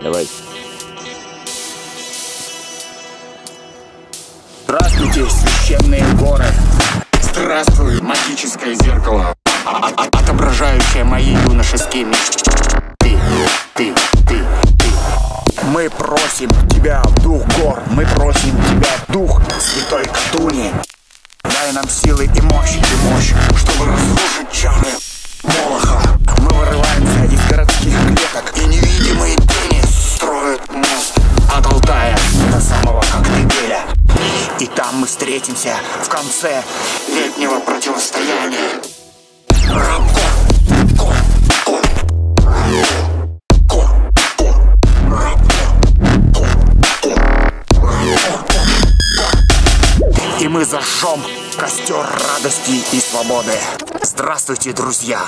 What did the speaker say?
Давай. Здравствуйте, священные горы. Здравствуй, магическое зеркало, а- а- отображающее мои юношеские мечты. Ты, ты, ты, ты. Мы просим тебя, дух гор, мы просим тебя, дух святой Ктуни. Дай нам силы и мощь, и мощь, чтобы там мы встретимся в конце летнего противостояния. И мы зажжем костер радости и свободы. Здравствуйте, друзья!